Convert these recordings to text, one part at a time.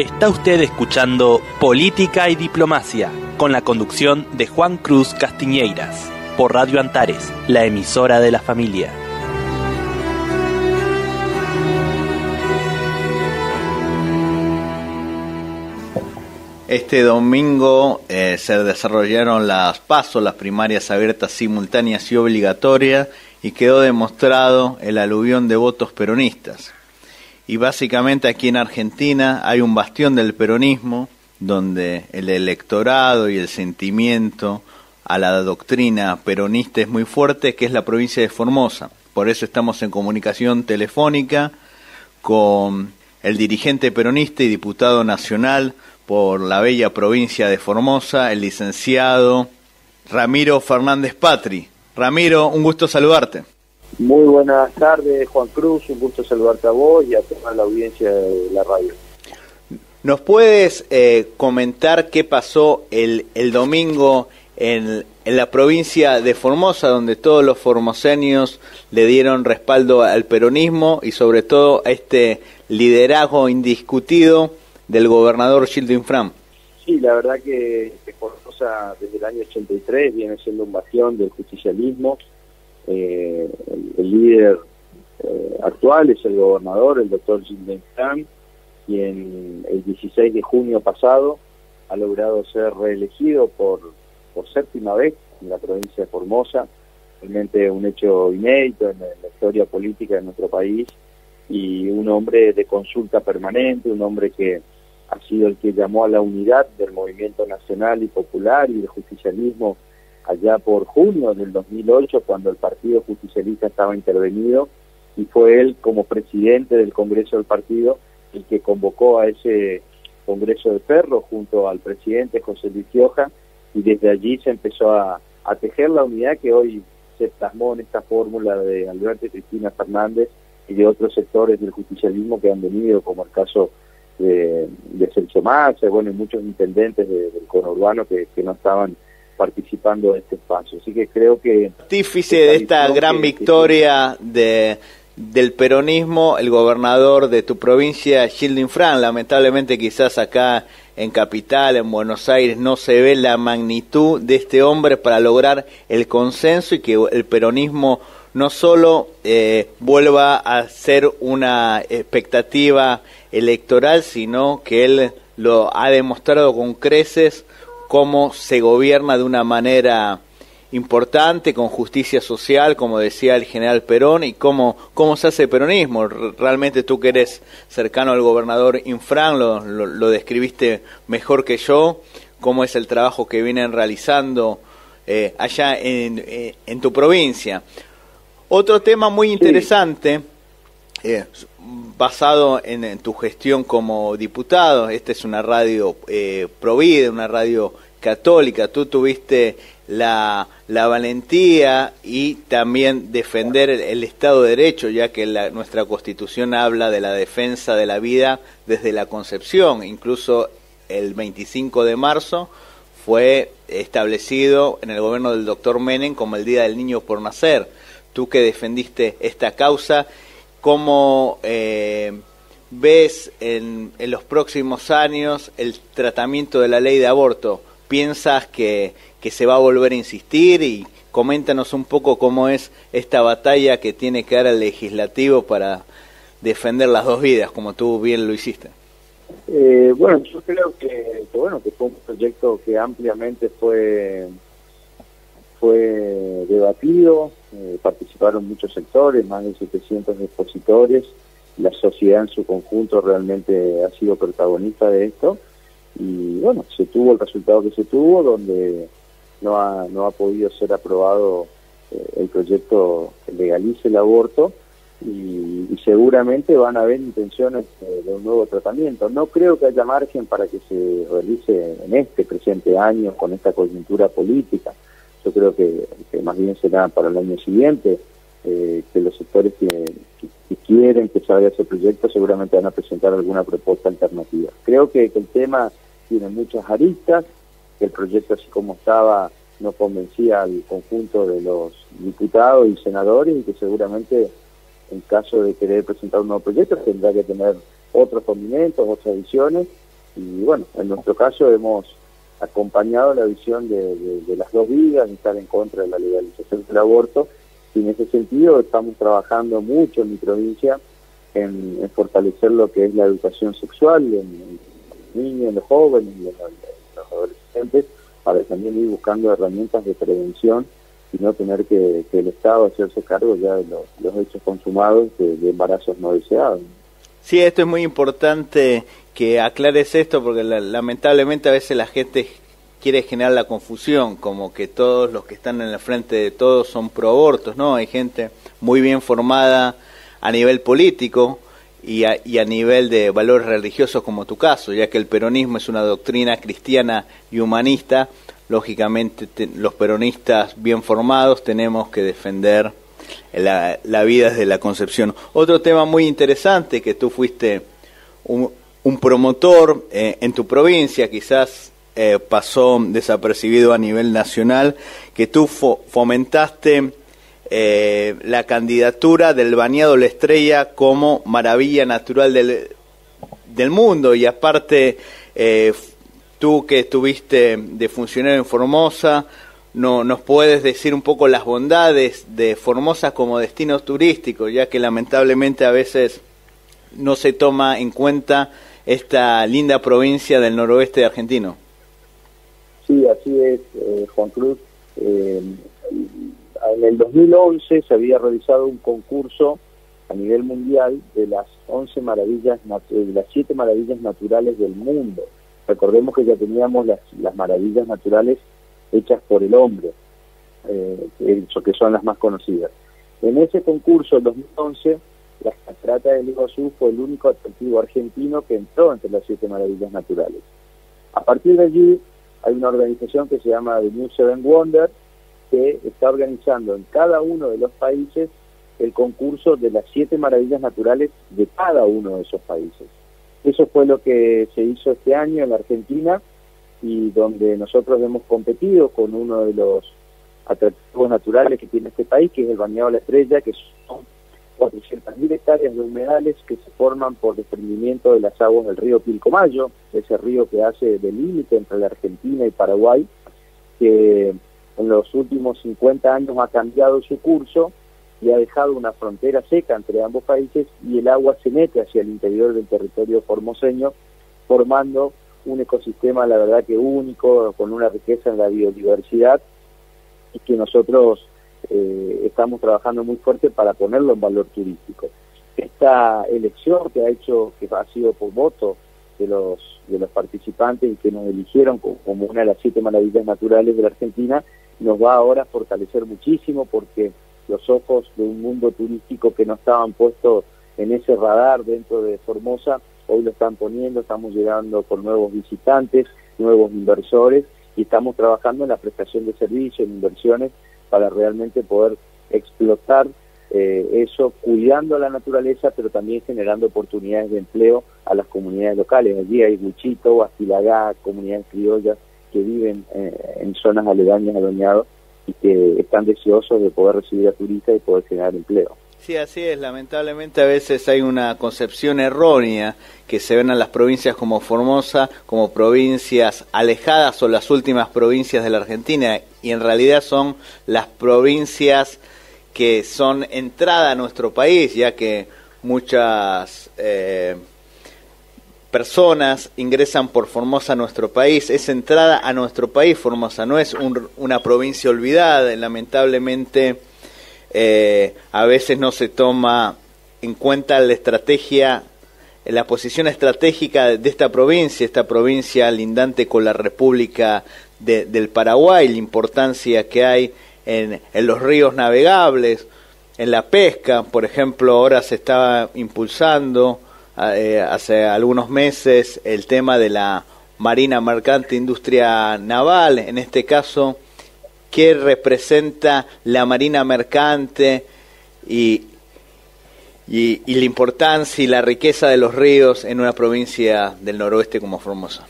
Está usted escuchando Política y Diplomacia con la conducción de Juan Cruz Castiñeiras por Radio Antares, la emisora de la familia. Este domingo eh, se desarrollaron las pasos, las primarias abiertas simultáneas y obligatorias, y quedó demostrado el aluvión de votos peronistas. Y básicamente aquí en Argentina hay un bastión del peronismo donde el electorado y el sentimiento a la doctrina peronista es muy fuerte, que es la provincia de Formosa. Por eso estamos en comunicación telefónica con el dirigente peronista y diputado nacional por la bella provincia de Formosa, el licenciado Ramiro Fernández Patri. Ramiro, un gusto saludarte. Muy buenas tardes, Juan Cruz, un gusto saludarte a vos y a toda la audiencia de la radio. ¿Nos puedes eh, comentar qué pasó el, el domingo en, en, la provincia de Formosa, donde todos los formoseños le dieron respaldo al peronismo y sobre todo a este liderazgo indiscutido del gobernador Gildo Infram? Sí, la verdad que, que Formosa desde el año 83 viene siendo un bastión del justicialismo eh, el, líder eh, actual es el gobernador, el doctor Jim Infram, quien el 16 de junio pasado ha logrado ser reelegido por, por séptima vez en la provincia de Formosa, realmente un hecho inédito en la historia política de nuestro país y un hombre de consulta permanente, un hombre que ha sido el que llamó a la unidad del movimiento nacional y popular y del justicialismo allá por junio del 2008, cuando el Partido Justicialista estaba intervenido, y fue él como presidente del Congreso del Partido el que convocó a ese Congreso de Ferro junto al presidente José Luis Gioja, y desde allí se empezó a, tejer la unidad que hoy se plasmó en esta fórmula de Alberto Cristina Fernández y de otros sectores del justicialismo que han venido, como el caso de, de Celso Massa, bueno, y muchos intendentes de, del conurbano que, que no estaban participando de este espacio. Así que creo que... Artífice de esta gran victoria que, de, del peronismo, el gobernador de tu provincia, Gildo Infran. Lamentablemente quizás acá en Capital, en Buenos Aires, no se ve la magnitud de este hombre para lograr el consenso y que el peronismo no solo eh, vuelva a ser una expectativa electoral, sino que él lo ha demostrado con creces cómo se gobierna de una manera importante, con justicia social, como decía el general Perón, y cómo, cómo se hace peronismo. Realmente tú que eres cercano al gobernador Infran, lo, lo, lo describiste mejor que yo, cómo es el trabajo que vienen realizando eh, allá en, eh, en, tu provincia. Otro tema muy interesante, eh, basado en, tu gestión como diputado, esta es una radio eh, provida, una radio católica, tú tuviste la, valentía y también defender el, el, Estado de Derecho, ya que la, nuestra Constitución habla de la defensa de la vida desde la concepción, incluso el 25 de marzo fue establecido en el gobierno del doctor Menem como el Día del Niño por Nacer. Tú que defendiste esta causa, ¿cómo eh, ves en, en, los próximos años el tratamiento de la ley de aborto? ¿Piensas que, que se va a volver a insistir? Y coméntanos un poco cómo es esta batalla que tiene que dar el legislativo para defender las dos vidas, como tú bien lo hiciste. Eh, bueno, yo creo que, que, bueno que fue un proyecto que ampliamente fue fue debatido, eh, participaron muchos sectores, más de 700 expositores, la sociedad en su conjunto realmente ha sido protagonista de esto y bueno, se tuvo el resultado que se tuvo, donde no ha, no ha podido ser aprobado eh, el proyecto que legalice el aborto y, seguramente van a haber intenciones de un nuevo tratamiento. No creo que haya margen para que se realice en este presente año con esta coyuntura política yo creo que, más bien será para el año siguiente, eh, que los sectores que, que, que, quieren que se haga ese proyecto seguramente van a presentar alguna propuesta alternativa. Creo que, el tema tiene muchas aristas, que el proyecto así como estaba no convencía al conjunto de los diputados y senadores y que seguramente en caso de querer presentar un nuevo proyecto tendrá que tener otros condimentos, otras visiones Y bueno, en nuestro caso hemos acompañado la visión de, las dos vidas, de estar en contra de la legalización del aborto, y en ese sentido estamos trabajando mucho en mi provincia en, fortalecer lo que es la educación sexual en, los niños, en los jóvenes, en los, adolescentes, para también ir buscando herramientas de prevención y no tener que, el Estado hacerse cargo ya de los, hechos consumados de embarazos no deseados. Sí, esto es muy importante que aclares esto porque lamentablemente a veces la gente quiere generar la confusión, como que todos los que están en la frente de todos son pro abortos, ¿no? Hay gente muy bien formada a nivel político y a, y a nivel de valores religiosos como tu caso, ya que el peronismo es una doctrina cristiana y humanista, lógicamente los peronistas bien formados tenemos que defender la, la, vida desde la concepción. Otro tema muy interesante que tú fuiste un, promotor eh, en tu provincia, quizás eh, pasó desapercibido a nivel nacional, que tú fomentaste eh, la candidatura del bañado La Estrella como maravilla natural del, del mundo y aparte tú que estuviste de funcionario en Formosa, no, nos puedes decir un poco las bondades de Formosa como destino turístico, ya que lamentablemente a veces no se toma en cuenta esta linda provincia del noroeste argentino. Sí, así es, eh, Juan Cruz. Eh, en el 2011 se había realizado un concurso a nivel mundial de las 11 maravillas, de las 7 maravillas naturales del mundo. Recordemos que ya teníamos las, las maravillas naturales hechas por el hombre, eh, que son las más conocidas. En ese concurso, en 2011, la catarata del Iguazú fue el único atractivo argentino que entró entre las siete maravillas naturales. A partir de allí, hay una organización que se llama The New Seven Wonder, que está organizando en cada uno de los países el concurso de las siete maravillas naturales de cada uno de esos países. Eso fue lo que se hizo este año en la Argentina y donde nosotros hemos competido con uno de los atractivos naturales que tiene este país, que es el Bañado de la Estrella, que son 400.000 hectáreas de humedales que se forman por desprendimiento de las aguas del río Pilcomayo, ese río que hace de límite entre la Argentina y Paraguay, que en los últimos 50 años ha cambiado su curso y ha dejado una frontera seca entre ambos países y el agua se mete hacia el interior del territorio formoseño, formando un ecosistema, la verdad que único, con una riqueza en la biodiversidad y que nosotros eh, estamos trabajando muy fuerte para ponerlo en valor turístico. Esta elección que ha hecho, que ha sido por voto de los de los participantes y que nos eligieron como una de las siete maravillas naturales de la Argentina, nos va ahora a fortalecer muchísimo porque los ojos de un mundo turístico que no estaban puestos en ese radar dentro de Formosa hoy lo están poniendo, estamos llegando con nuevos visitantes, nuevos inversores y estamos trabajando en la prestación de servicios, en inversiones, para realmente poder explotar eh, eso, cuidando la naturaleza, pero también generando oportunidades de empleo a las comunidades locales. Allí hay Guchito, Astilagá, comunidades criollas que viven eh, en zonas aledañas a Doñado y que están deseosos de poder recibir a turistas y poder generar empleo. Sí, así es. Lamentablemente a veces hay una concepción errónea que se ven a las provincias como Formosa como provincias alejadas o las últimas provincias de la Argentina y en realidad son las provincias que son entrada a nuestro país, ya que muchas eh, personas ingresan por Formosa a nuestro país. Es entrada a nuestro país Formosa, no es una provincia olvidada. Lamentablemente eh, a veces no se toma en cuenta la estrategia, la posición estratégica de esta provincia, esta provincia lindante con la República del Paraguay, la importancia que hay en, los ríos navegables, en la pesca, por ejemplo, ahora se estaba impulsando eh, hace algunos meses el tema de la marina mercante industria naval, en este caso qué representa la marina mercante y, y, la importancia y la riqueza de los ríos en una provincia del noroeste como Formosa.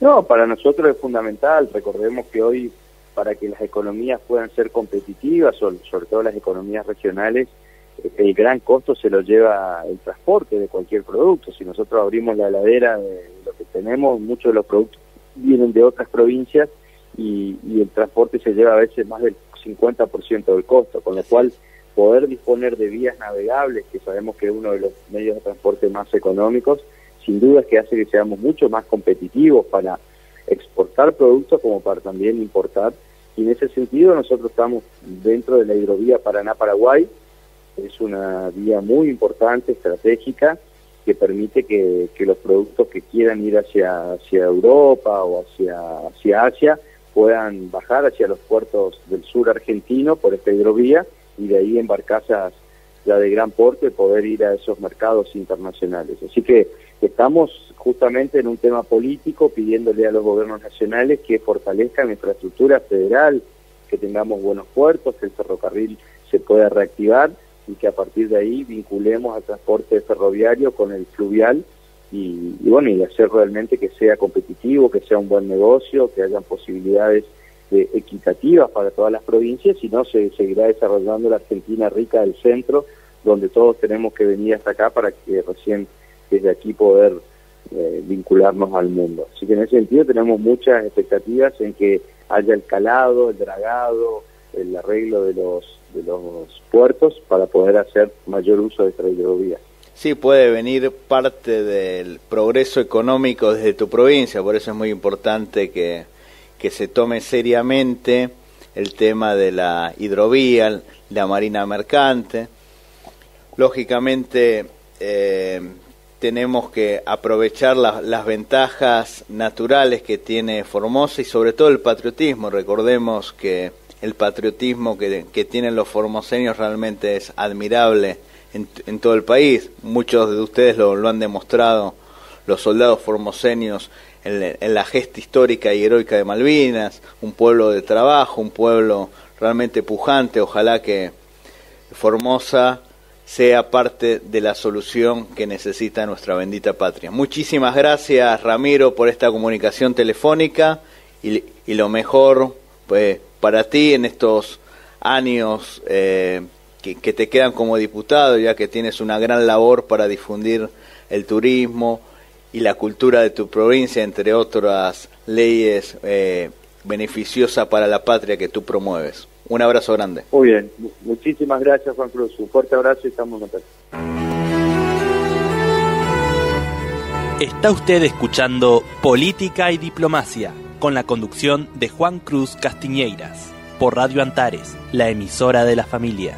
No, para nosotros es fundamental. Recordemos que hoy, para que las economías puedan ser competitivas, sobre todo las economías regionales, el gran costo se lo lleva el transporte de cualquier producto. Si nosotros abrimos la heladera de lo que tenemos, muchos de los productos vienen de otras provincias y, el transporte se lleva a veces más del 50% del costo, con lo cual poder disponer de vías navegables, que sabemos que es uno de los medios de transporte más económicos, sin duda es que hace que seamos mucho más competitivos para exportar productos como para también importar. Y en ese sentido nosotros estamos dentro de la hidrovía Paraná-Paraguay, es una vía muy importante, estratégica, que permite que, los productos que quieran ir hacia, hacia Europa o hacia, hacia Asia puedan bajar hacia los puertos del sur argentino por esta hidrovía y de ahí en barcazas ya de gran porte poder ir a esos mercados internacionales. Así que estamos justamente en un tema político pidiéndole a los gobiernos nacionales que fortalezcan infraestructura federal, que tengamos buenos puertos, que el ferrocarril se pueda reactivar y que a partir de ahí vinculemos al transporte ferroviario con el fluvial y, bueno, y hacer realmente que sea competitivo, que sea un buen negocio, que hayan posibilidades equitativas para todas las provincias, y no se seguirá desarrollando la Argentina rica del centro, donde todos tenemos que venir hasta acá para que recién desde aquí poder eh, vincularnos al mundo. Así que en ese sentido tenemos muchas expectativas en que haya el calado, el dragado, el arreglo de los, de los puertos para poder hacer mayor uso de esta hidrovía. Sí, puede venir parte del progreso económico desde tu provincia, por eso es muy importante que, que se tome seriamente el tema de la hidrovía, la marina mercante. Lógicamente, eh, tenemos que aprovechar las ventajas naturales que tiene Formosa y sobre todo el patriotismo. Recordemos que el patriotismo que, tienen los formoseños realmente es admirable en, todo el país. Muchos de ustedes lo, han demostrado, los soldados formoseños en, la gesta histórica y heroica de Malvinas, un pueblo de trabajo, un pueblo realmente pujante. Ojalá que Formosa sea parte de la solución que necesita nuestra bendita patria. Muchísimas gracias Ramiro por esta comunicación telefónica y, y lo mejor pues para ti en estos años eh, que, te quedan como diputado, ya que tienes una gran labor para difundir el turismo y la cultura de tu provincia, entre otras leyes eh, beneficiosas para la patria que tú promueves. Un abrazo grande. Muy bien, muchísimas gracias Juan Cruz, un fuerte abrazo y estamos en contacto. Está usted escuchando Política y Diplomacia con la conducción de Juan Cruz Castiñeiras, por Radio Antares, la emisora de la familia.